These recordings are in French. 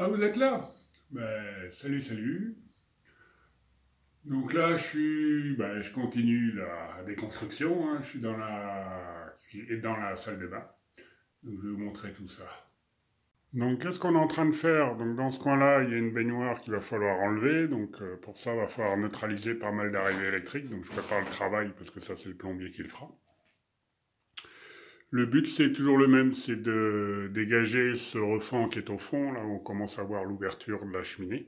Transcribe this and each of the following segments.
Ah, vous êtes là? Ben, Salut, salut. Donc là, je suis, ben, je continue la déconstruction. Hein. Je suis dans la, dans la salle de bain. Donc je vais vous montrer tout ça. Donc qu'est-ce qu'on est en train de faire? Donc dans ce coin-là, il y a une baignoire qu'il va falloir enlever. Donc euh, pour ça, il va falloir neutraliser pas mal d'arrivées électriques. Donc je prépare le travail parce que ça, c'est le plombier qui le fera. Le but, c'est toujours le même, c'est de dégager ce refend qui est au fond, là on commence à voir l'ouverture de la cheminée.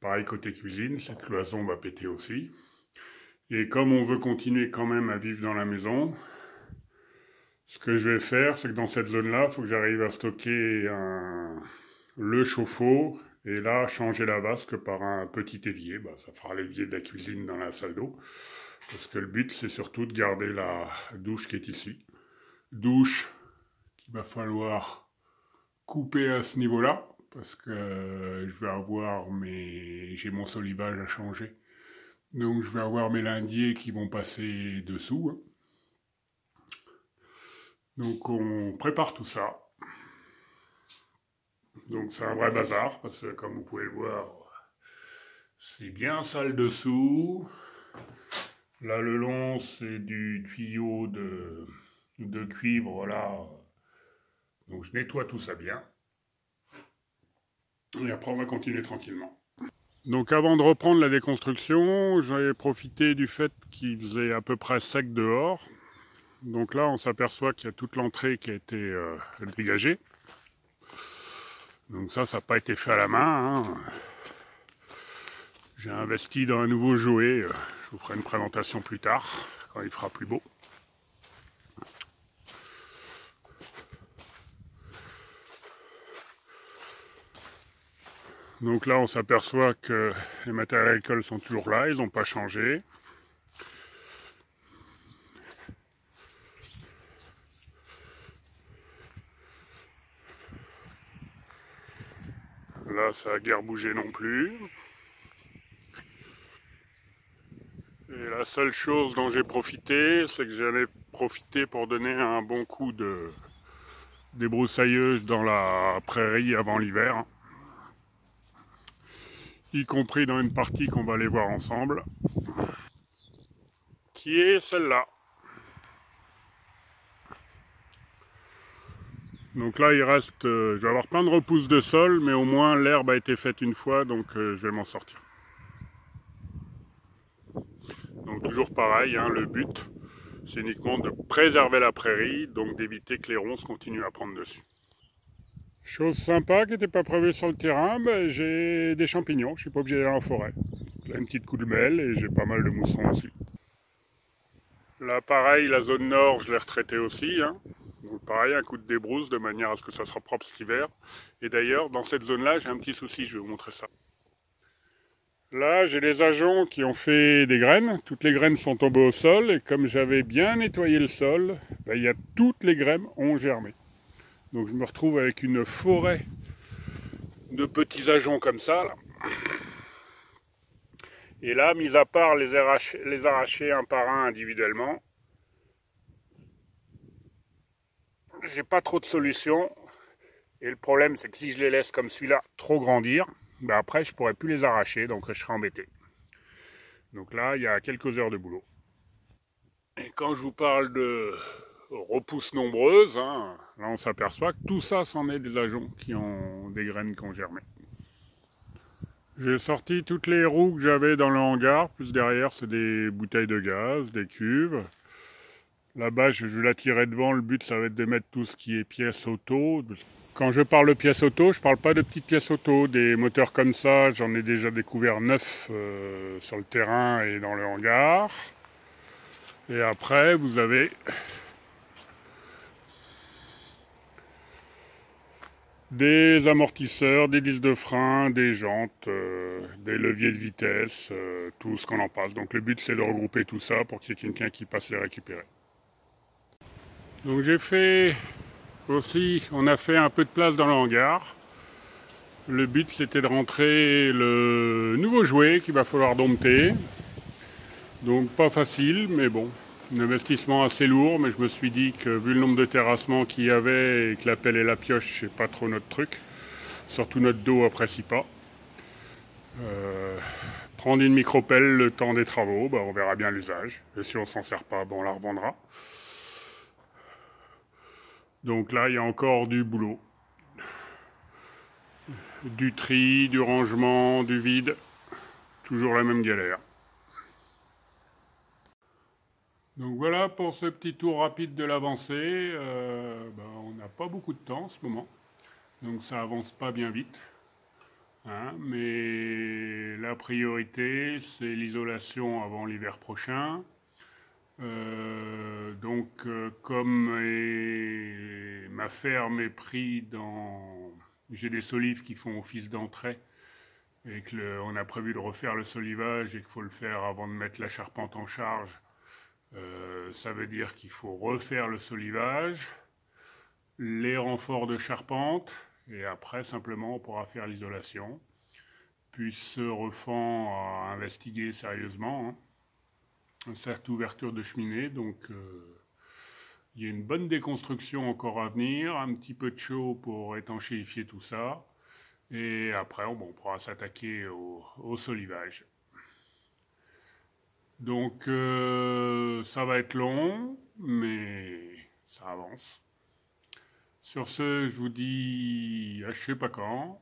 Pareil côté cuisine, cette cloison va péter aussi. Et comme on veut continuer quand même à vivre dans la maison, ce que je vais faire, c'est que dans cette zone-là, il faut que j'arrive à stocker le chauffe-eau et là, changer la vasque par un petit évier. Bah, ça fera l'évier de la cuisine dans la salle d'eau. Parce que le but, c'est surtout de garder la douche qui est ici douche qu'il va falloir couper à ce niveau-là parce que je vais avoir mes j'ai mon solivage à changer. Donc je vais avoir mes lindiers qui vont passer dessous hein. donc on prépare tout ça. Donc c'est un vrai bazar parce que comme vous pouvez le voir c'est bien sale dessous. Là le long c'est du tuyau de de cuivre, voilà. Donc je nettoie tout ça bien. Et après on va continuer tranquillement. Donc avant de reprendre la déconstruction, j'ai profité du fait qu'il faisait à peu près sec dehors. Donc là on s'aperçoit qu'il y a toute l'entrée qui a été euh, dégagée. Donc ça, ça n'a pas été fait à la main. Hein. J'ai investi dans un nouveau jouet. Euh, je vous ferai une présentation plus tard, quand il fera plus beau. Donc là, on s'aperçoit que les matériels agricoles sont toujours là, ils n'ont pas changé. Là, ça n'a guère bougé non plus. Et la seule chose dont j'ai profité, c'est que j'en ai profité pour donner un bon coup de débroussailleuse dans la prairie avant l'hiver y compris dans une partie qu'on va aller voir ensemble, qui est celle-là. Donc là, il reste, euh, je vais avoir plein de repousses de sol, mais au moins l'herbe a été faite une fois, donc euh, je vais m'en sortir. Donc toujours pareil, hein, le but, c'est uniquement de préserver la prairie, donc d'éviter que les ronces continuent à prendre dessus. Chose sympa qui n'était pas prévue sur le terrain, ben, j'ai des champignons, je suis pas obligé d'aller en forêt. Là, une petite coulmelle et j'ai pas mal de mousserons aussi. Là, pareil, la zone nord, je l'ai retraité aussi. Hein. Donc pareil, un coup de débrousse de manière à ce que ça soit propre cet hiver. Et d'ailleurs, dans cette zone-là, j'ai un petit souci, je vais vous montrer ça. Là, j'ai les agents qui ont fait des graines. Toutes les graines sont tombées au sol et comme j'avais bien nettoyé le sol, ben, il y a toutes les graines ont germé. Donc je me retrouve avec une forêt de petits ajoncs comme ça. Et là, mis à part les arracher, les arracher un par un individuellement, j'ai pas trop de solutions. Et le problème, c'est que si je les laisse comme celui-là trop grandir, ben après, je pourrais plus les arracher, donc je serai embêté. Donc là, il y a quelques heures de boulot. Et quand je vous parle de repousses nombreuses, hein. là on s'aperçoit que tout ça, c'en est des ajoncs qui ont des graines qui ont germé. J'ai sorti toutes les roues que j'avais dans le hangar, plus derrière c'est des bouteilles de gaz, des cuves. Là-bas, je vais la tirer devant, le but ça va être de mettre tout ce qui est pièces auto. Quand je parle de pièces auto, je parle pas de petites pièces auto, des moteurs comme ça, j'en ai déjà découvert neuf euh, sur le terrain et dans le hangar. Et après, vous avez des amortisseurs, des disques de frein, des jantes, euh, des leviers de vitesse, euh, tout ce qu'on en passe. Donc le but c'est de regrouper tout ça pour qu'il y ait quelqu'un qui passe les récupérer. Donc j'ai fait aussi, on a fait un peu de place dans le hangar. Le but c'était de rentrer le nouveau jouet qu'il va falloir dompter. Donc pas facile, mais bon, un investissement assez lourd, mais je me suis dit que vu le nombre de terrassements qu'il y avait et que la pelle et la pioche, c'est pas trop notre truc. Surtout notre dos apprécie pas. Euh, prendre une micropelle le temps des travaux, bah, on verra bien l'usage. Et si on s'en sert pas, bon, on la revendra. Donc là, il y a encore du boulot. Du tri, du rangement, du vide. Toujours la même galère. Donc voilà pour ce petit tour rapide de l'avancée. Euh, ben, on n'a pas beaucoup de temps en ce moment. Donc ça avance pas bien vite. Hein, mais la priorité, c'est l'isolation avant l'hiver prochain. Euh, donc, euh, comme ma ferme est prise dans... J'ai des solives qui font office d'entrée et qu'on a prévu de refaire le solivage et qu'il faut le faire avant de mettre la charpente en charge, euh, ça veut dire qu'il faut refaire le solivage, les renforts de charpente, et après simplement on pourra faire l'isolation. Puis ce refend à investiguer sérieusement. Hein. Cette ouverture de cheminée, donc euh, il y a une bonne déconstruction encore à venir, un petit peu de chaud pour étanchéifier tout ça. Et après, on pourra s'attaquer au, solivage. Donc, euh, ça va être long, mais ça avance. Sur ce, je vous dis à je sais pas quand,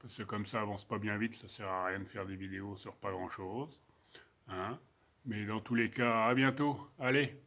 parce que comme ça avance pas bien vite, ça sert à rien de faire des vidéos sur pas grand chose. Hein. mais dans tous les cas, à bientôt. Allez